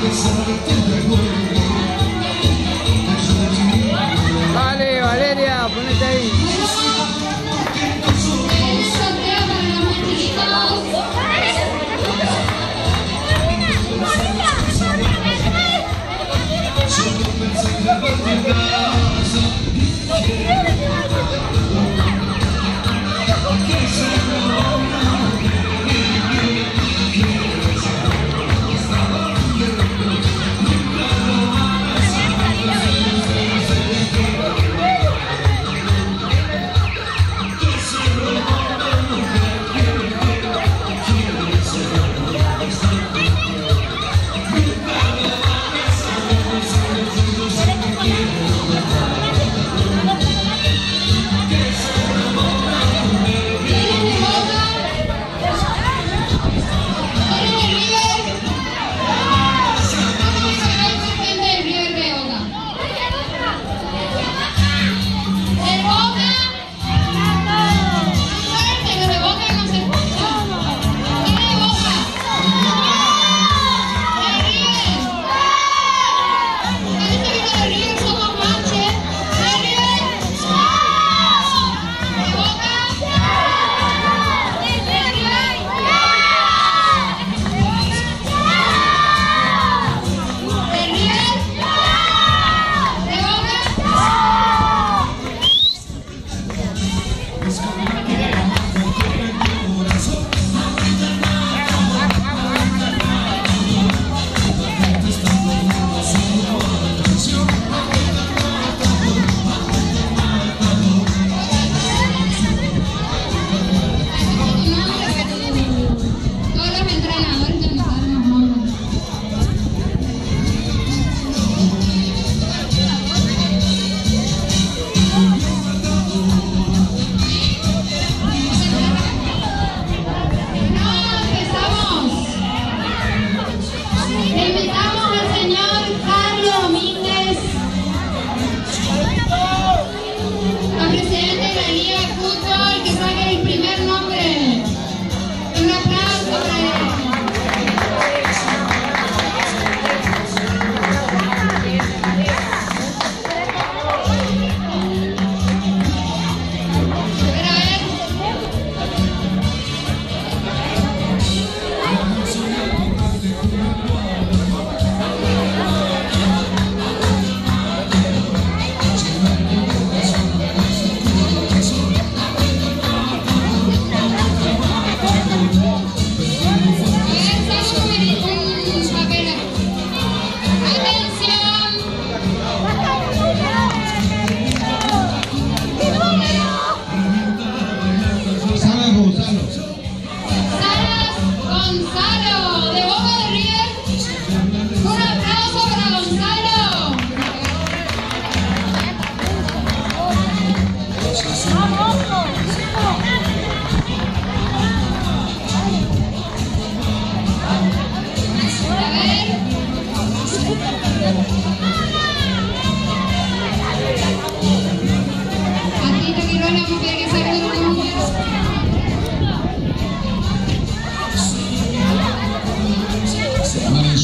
que se Jesus.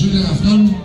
Ζούλιαν αυτόν